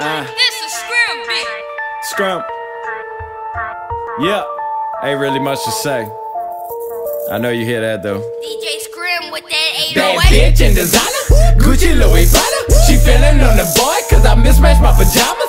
Uh, This is Scrim beat. scrum. Yeah, ain't really much to say. I know you hear that though. DJ Scrim with that Bad 808. bitch in designer, Gucci Louis Prada. She feeling on the boy, cause I mismatched my pajamas.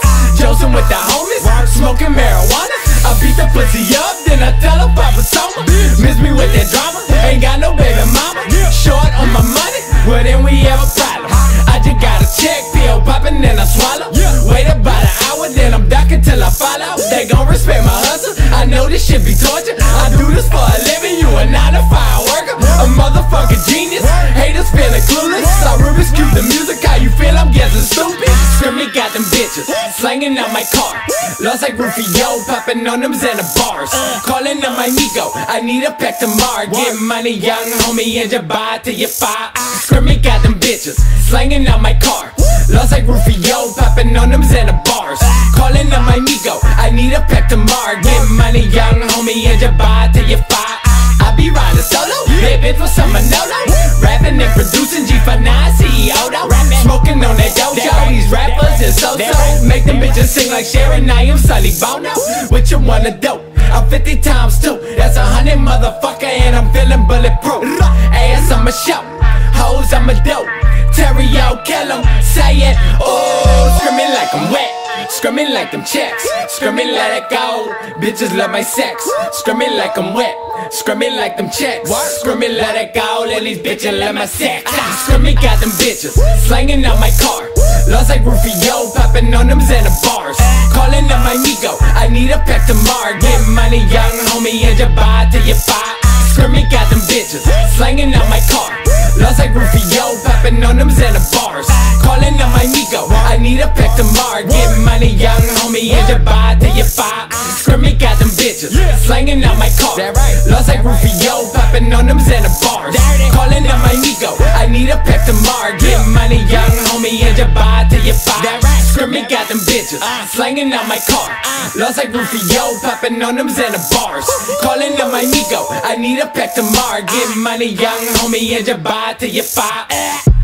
This shit be torture. I do this for a living, you a 9 to 5 worker. A motherfucking genius, haters feeling clueless. I Rubik's Cube the music, how you feel? I'm guessing stupid. Screaming got them bitches, slanging out my car. Lost like Rufio, popping on them Xana bars. Calling up my Migo, I need a pack tomorrow. Get money, young homie, and you buy till you fire. Screaming got them bitches, slanging out my car. Lost like Rufio, popping on them Xana bars. Calling up my Migo, I need a pack tomorrow. Get money, young sing like Sharon, I am Sonny Bono. What you wanna do? I'm 50 times two, that's a hundred motherfucker, and I'm feeling bulletproof. Ass I'ma show, hoes I'ma dope. Terrio, kill 'em, say it, oh, screaming like I'm wet. Screaming like them checks, screaming let it go. Bitches love my sex, screaming like I'm wet. Screaming like them checks, screaming let it go. Let these bitches love my sex. Screaming got them bitches, slanging out my car. Lost like Rufio, popping on them Xana bars. Calling up my Migo, I need a pack tomorrow. Get money, young homie, and you buy till you buy. Screaming got them bitches, slanging out my car. Lost like Rufio, popping on them Xana bars. Calling up my Migo, I need a pack tomorrow. Get money, young homie, and you buy till you buy. Screaming got them bitches, slanging out my car. Lost like Rufio, popping on them Xana bars. Calling up my Migo, I need a pack tomorrow. Get money, young homie, and you buy till you buy. Screaming got them bitches, uh. slanging out my car. Uh. Lost like Rufio, popping on them Xana bars. Calling up my Migo, I need a pack tomorrow. Get money, young homie, and you buy till you buy.